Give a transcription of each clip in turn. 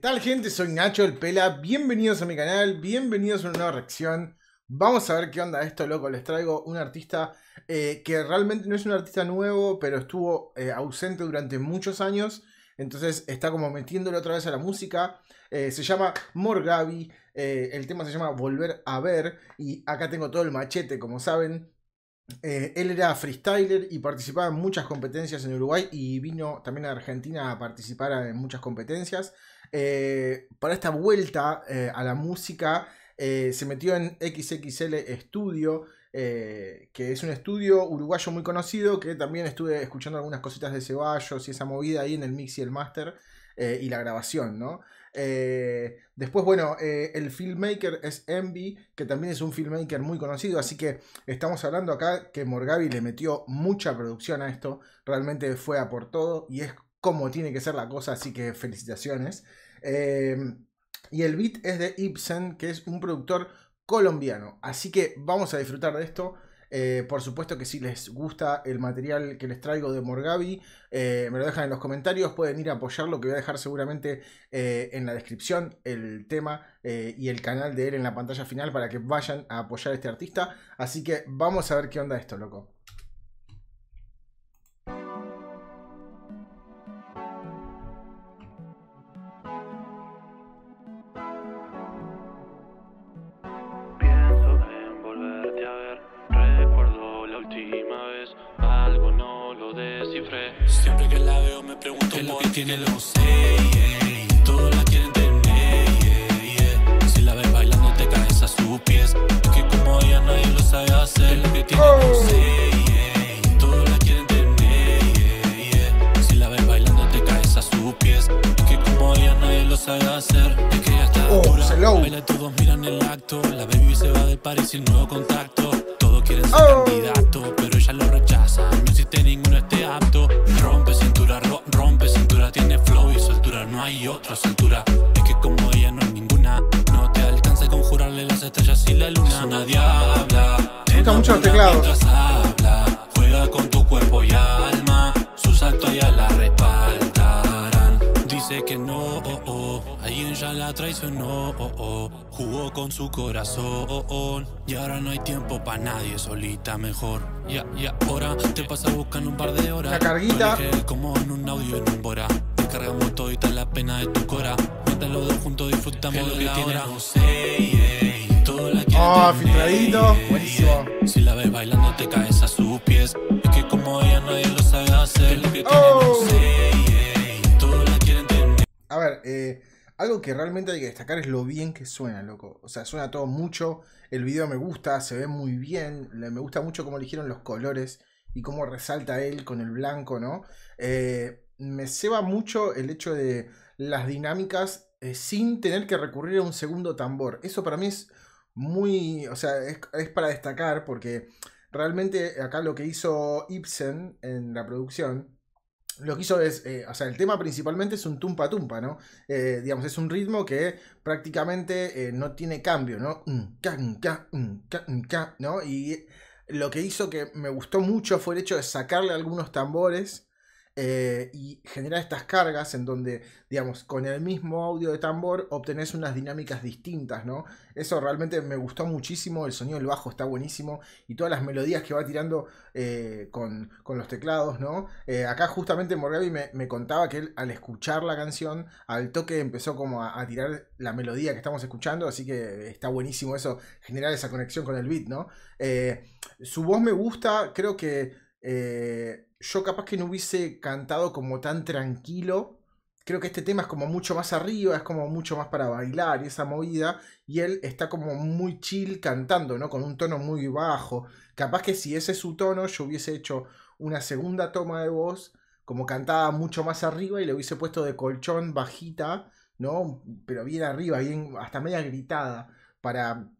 tal gente? Soy Nacho el Pela, bienvenidos a mi canal, bienvenidos a una nueva reacción. Vamos a ver qué onda esto, loco. Les traigo un artista eh, que realmente no es un artista nuevo, pero estuvo eh, ausente durante muchos años. Entonces está como metiéndole otra vez a la música. Eh, se llama Morgavi, el tema se llama Volver a Ver. Y acá tengo todo el machete, como saben. Él era freestyler y participaba en muchas competencias en Uruguay y vino también a Argentina a participar en muchas competencias. para esta vuelta a la música eh, se metió en XXL Studio, eh, que es un estudio uruguayo muy conocido, que también estuve escuchando algunas cositas de Ceballos y esa movida ahí en el mix y el master eh, y la grabación, ¿no? después, bueno, el filmmaker es Envy, que también es un filmmaker muy conocido, así que estamos hablando acá que Morgavi le metió mucha producción a esto, realmente fue a por todo y es como tiene que ser la cosa, así que felicitaciones. Y el beat es de Ibsen, que es un productor colombiano. Así que vamos a disfrutar de esto. Eh, por supuesto que si les gusta el material que les traigo de Morgavi, eh, me lo dejan en los comentarios, pueden ir a apoyarlo, que voy a dejar seguramente eh, en la descripción el tema y el canal de él en la pantalla final para que vayan a apoyar a este artista. Así que vamos a ver qué onda esto, loco. Siempre que la veo me pregunto ¿Qué es lo que tiene los sé, Todos la quieren tener, Si la ves bailando te caes a sus pies. Es que como ella nadie lo sabe hacer. Lo que tiene los sé, Todos la quieren tener, Si la ves bailando te caes a sus pies. Es que como ella nadie lo sabe hacer. Es que ella está oh, dura. Baila todos miran el acto. La baby se va del party sin nuevo contacto. Todos quieren ser oh. candidato otra altura. Es que como ella no hay ninguna, no te alcanza a conjurarle las estrellas y la luna. Una diabla. Me gusta mucho los teclados. Habla, juega con tu cuerpo y alma. Sus actos ya la respaldarán. Dice que no, oh, oh. alguien ya la traicionó. Oh, oh. Jugó con su corazón. Y ahora no hay tiempo para nadie, solita mejor. Ya, ya, ahora te pasa buscando un par de horas. La carguita. Como en un pena de tu cora. Dos juntos disfrutamos de la hora. Oh, filtradito, buenísimo. Si la ves bailando te caes a sus pies. Es que como ella nadie lo sabe hacer. Oh. A ver, eh, algo que realmente hay que destacar es lo bien que suena, loco. O sea, suena todo mucho. El video me gusta, se ve muy bien. Me gusta mucho cómo eligieron los colores y cómo resalta él con el blanco, ¿no? Eh, me ceba mucho el hecho de las dinámicas eh, sin tener que recurrir a un segundo tambor. Eso para mí es muy, o sea, es, para destacar porque realmente acá lo que hizo Ibsen en la producción, lo que hizo es, eh, o sea, el tema principalmente es un tumpa tumpa, ¿no? Eh, digamos, es un ritmo que prácticamente no tiene cambio, ¿no? ¿no? Y lo que hizo que me gustó mucho fue el hecho de sacarle algunos tambores eh, y generar estas cargas en donde, digamos, con el mismo audio de tambor obtenés unas dinámicas distintas, ¿no? Eso realmente me gustó muchísimo, el sonido del bajo está buenísimo y todas las melodías que va tirando eh, con, los teclados, ¿no? Eh, acá justamente Morgavi me, contaba que él al escuchar la canción, al toque empezó como a, tirar la melodía que estamos escuchando, así que está buenísimo eso, generar esa conexión con el beat, ¿no? su voz me gusta, creo que yo capaz que no hubiese cantado como tan tranquilo. Creo que este tema es como mucho más arriba, es como mucho más para bailar y esa movida. Y él está como muy chill cantando, ¿no? Con un tono muy bajo. Capaz que si ese es su tono, yo hubiese hecho una segunda toma de voz, como cantaba mucho más arriba y le hubiese puesto de colchón bajita, ¿no? Pero bien arriba, bien, hasta media gritada, para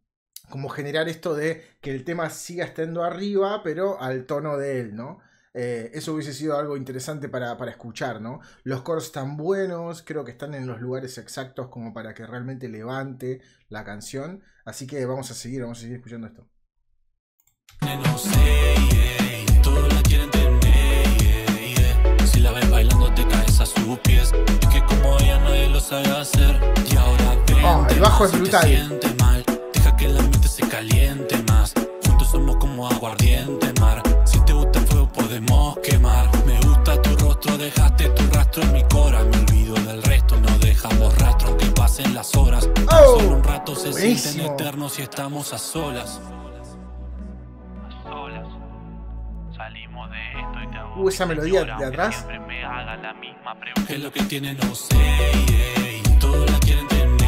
como generar esto de que el tema siga estando arriba, pero al tono de él, ¿no? Eh, eso hubiese sido algo interesante para, escuchar, ¿no? Los coros están buenos, creo que están en los lugares exactos como para que realmente levante la canción. Así que vamos a seguir, vamos a seguir escuchando esto. Si la ves bailando te caes a sus pies. Es que como ella nadie lo sabe hacer. Y ahora vente Ah, el bajo es brutal. mal. Deja que el ambiente se caliente más. Juntos somos como aguardiente podemos quemar. Me gusta tu rostro, dejaste tu rastro en mi cora. Me olvido del resto, no dejamos rastro aunque pasen las horas. Oh, Solo un rato se buenísimo. sienten eternos si estamos a solas. solas. Salimos de esto y te hago Uh, esa melodía llora, de atrás. Siempre me haga la misma pregunta. ¿Qué es lo que tiene? No sé. yeah, Todos la quieren tener.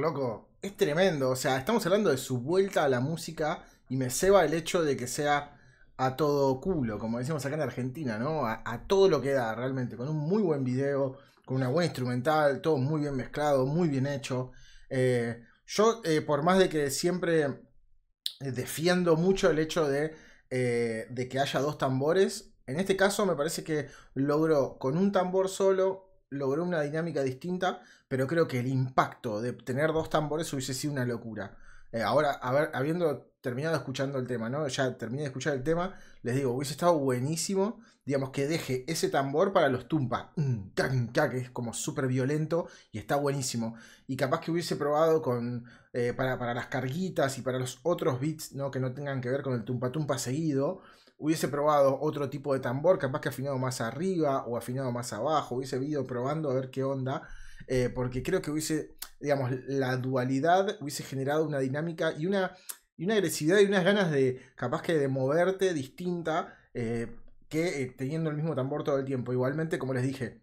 Loco, es tremendo. O sea, estamos hablando de su vuelta a la música y me ceba el hecho de que sea a todo culo, como decimos acá en Argentina, ¿no? A, todo lo que da, realmente, con un muy buen video, con una buena instrumental, todo muy bien mezclado, muy bien hecho. Eh, yo, eh, por más de que siempre eh, defiendo mucho el hecho de, de que haya dos tambores, en este caso me parece que logró con un tambor solo, logró una dinámica distinta, pero creo que el impacto de tener dos tambores hubiese sido una locura. Eh, ahora, habiendo terminado escuchando el tema, ¿no? Ya terminé de escuchar el tema, les digo, hubiese estado buenísimo, digamos, que deje ese tambor para los tumpas, mm, que es como súper violento y está buenísimo. Y capaz que hubiese probado con, eh, para, para las carguitas y para los otros beats, ¿no? Que no tengan que ver con el tumpa tumpa seguido, hubiese probado otro tipo de tambor, capaz que afinado más arriba o afinado más abajo, hubiese ido probando a ver qué onda, eh, porque creo que hubiese, digamos, la dualidad hubiese generado una dinámica y una, y una agresividad y unas ganas de, capaz que de moverte distinta, eh, que eh, teniendo el mismo tambor todo el tiempo. Igualmente, como les dije,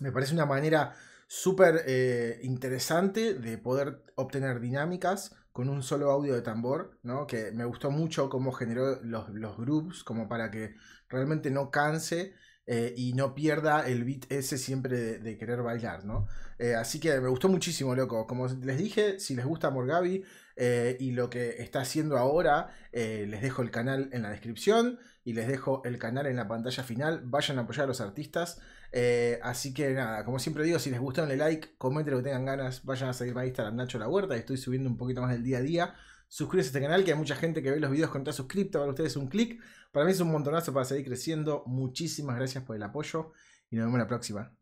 me parece una manera súper interesante de poder obtener dinámicas con un solo audio de tambor, ¿no? Que me gustó mucho cómo generó los, los groups, como para que realmente no canse eh, y no pierda el beat ese siempre de, querer bailar, ¿no? Eh, así que me gustó muchísimo, loco. Como les dije, si les gusta Morgavi eh, y lo que está haciendo ahora, les dejo el canal en la descripción y les dejo el canal en la pantalla final. Vayan a apoyar a los artistas. Eh, así que nada, como siempre digo, si les gustó, denle like, comenten lo que tengan ganas, vayan a seguirme a Instagram Nacho La Huerta, estoy subiendo un poquito más del día a día. Suscríbanse a este canal, que hay mucha gente que ve los videos con está suscripta, para ustedes es un clic. Para mí es un montonazo para seguir creciendo. Muchísimas gracias por el apoyo y nos vemos la próxima.